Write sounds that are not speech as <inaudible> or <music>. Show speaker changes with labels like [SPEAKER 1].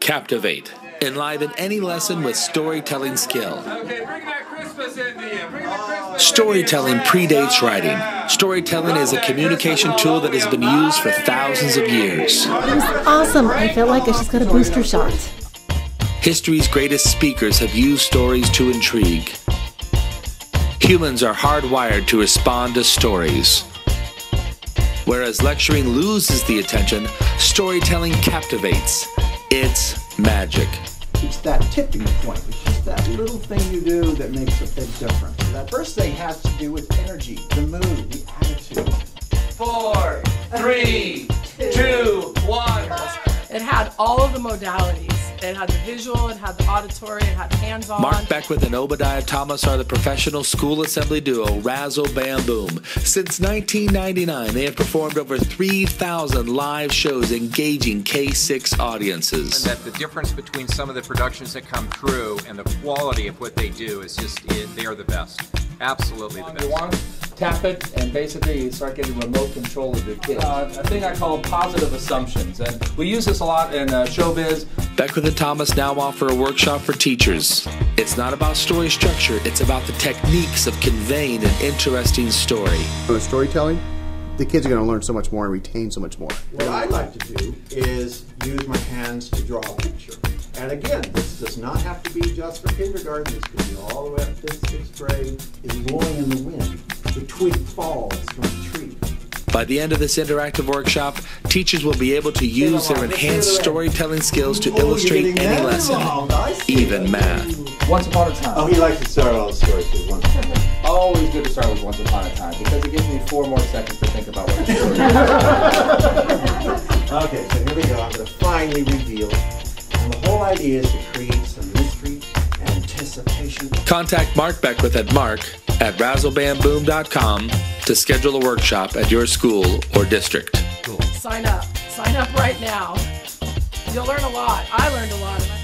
[SPEAKER 1] Captivate. Enliven any lesson with storytelling skill.
[SPEAKER 2] Okay, bring that Christmas in here. Bring the Christmas
[SPEAKER 1] Storytelling predates writing. Storytelling is a communication tool that has been used for thousands of years.
[SPEAKER 3] It was awesome. I felt like I just got a booster shot.
[SPEAKER 1] History's greatest speakers have used stories to intrigue. Humans are hardwired to respond to stories. Whereas lecturing loses the attention, storytelling captivates. It's magic.
[SPEAKER 4] It's that tipping point. It's just that little thing you do that makes a big difference. That first thing has to do with energy, the mood, the attitude.
[SPEAKER 2] Four, three, <laughs> two, one.
[SPEAKER 5] It had all of the modalities. It had the visual, it had the auditory, it had hands-on.
[SPEAKER 1] Mark Beckwith and Obediah Thomas are the professional school assembly duo Razzle Bam Boom. Since 1999, they have performed over 3,000 live shows engaging K 6 audiences.
[SPEAKER 6] that the difference between some of the productions that come through and the quality of what they do is just it, they are the best absolutely the
[SPEAKER 7] You
[SPEAKER 6] best
[SPEAKER 7] want to tap it, and basically you start getting remote control of your kids. Uh, a thing I call positive assumptions, and we use this a lot in uh, showbiz.
[SPEAKER 1] Beckwith and Thomas now offer a workshop for teachers. It's not about story structure, it's about the techniques of conveying an interesting story.
[SPEAKER 8] With storytelling, the kids are going to learn so much more and retain so much more.
[SPEAKER 4] What I like to do is use my hands to draw a picture. And again, this does not have to be just for kindergarten. This could be all the way up to sixth grade. Is blowing in the wind. The twig falls from the tree.
[SPEAKER 1] By the end of this interactive workshop, teachers will be able to use their enhanced storytelling skills to
[SPEAKER 4] Oh,
[SPEAKER 1] illustrate any lesson,
[SPEAKER 4] oh, involved.
[SPEAKER 1] Even math.
[SPEAKER 7] Once upon a time.
[SPEAKER 4] Oh, he likes to start all the stories with one. <laughs>
[SPEAKER 7] Always good to start with once upon a time because it gives me four more seconds to think about what to do. <laughs>
[SPEAKER 4] Okay, so here we go. I'm going to finally reveal. And the whole idea is to create some mystery and anticipation.
[SPEAKER 1] Contact Mark Beckwith at mark at razzlebamboom.com to schedule a workshop at your school or district.
[SPEAKER 5] Sign up. Sign up right now. You'll learn a lot. I learned a lot.